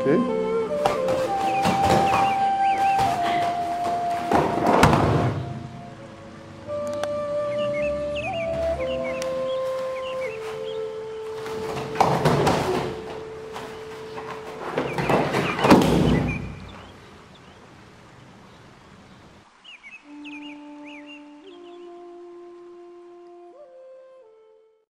Okay.